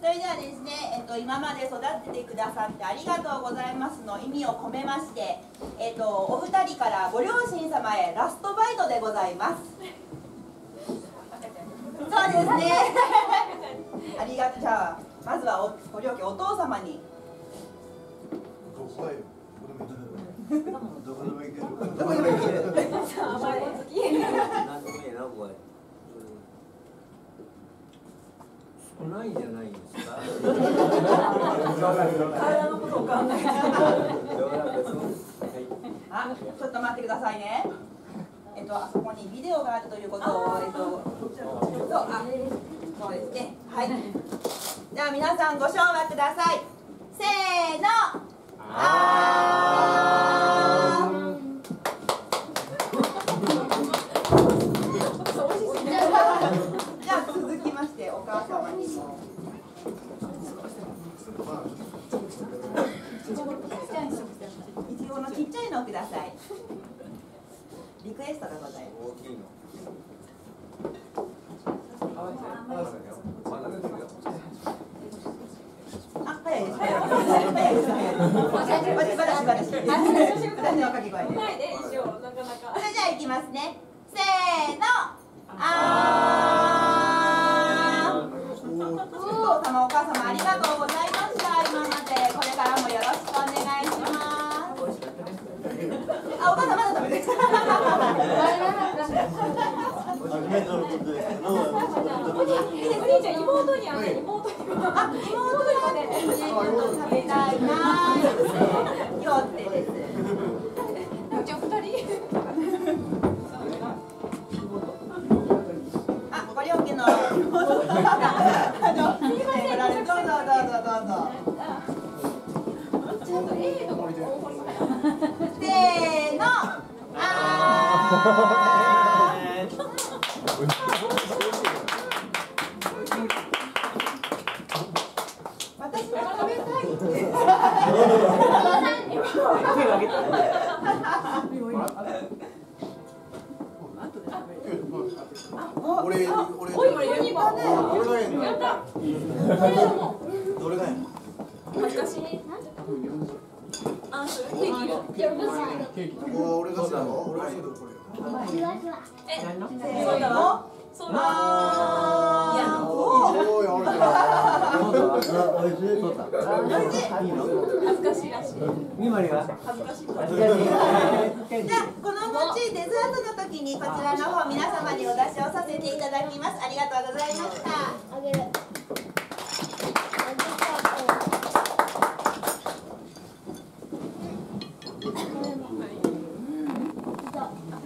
それではですね、えっと、今まで育ててくださってありがとうございますの意味を込めまして、えっと、お二人からご両親様へラストバイトでございます。そうですね。ありがとうじゃあまずはおご両家お父様に。どこへどこでも行けるどこでも行けるどこでも行ける甘え好き。なんでもいいな、これ。少ないんじゃないんですか。体のことを考えて。あちょっと待ってくださいね。えっとあそこにビデオがあるということをえっとそうあそうですね。はい。では皆さんご唱和ください。せーの。あーじゃあ続きましてお母様にもいちっちゃいのをください。リクエストがございます。大きいの。あ、早いです。早いです。早いです。早いです。で。ないで一応なかなか。それじゃあいきます。ね。せーの。あー。お父様お母様ありがとう様まだ食べて。初めてのことですけどいいですいいじゃん妹にあげ妹にあ、妹がね、食べたい。よってです。じゃあ二人。あ、ご両家の。あの、どうぞどうぞどうぞあー。私も食べたい。俺俺おい俺ユニバー俺がやんのやったどれがやんの恥ずかしいあそれケーキいるいやむずいここは俺がするの俺がするのこれえせーの。そうだあー。いやおーおい俺がおいしい。そうだ。恥ずかしいらしいみまりは。恥ずかしいじゃあこの後デザートの時にこちらの方皆様にお出しをさせていただきますありがとうございましたあげる。 없어.